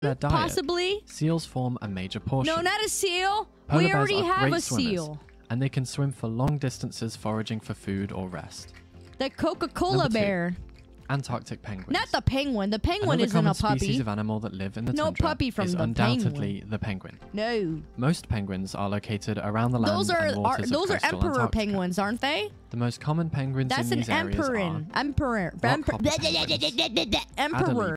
their diet, Possibly. seals form a major portion. No, not a seal. Polar we already have a swimmers, seal. and they can swim for long distances foraging for food or rest. The Coca-Cola bear. Antarctic penguins. Not the penguin. The penguin Another isn't a puppy. species of animal that live in the No tundra puppy from is the undoubtedly the penguin. No. Most penguins are located around the land Those are, and are waters of those are emperor Antarctica. penguins, aren't they? The most common penguins That's in an these areas emperor. are Emperor. Emperor. Emperor. Emperor.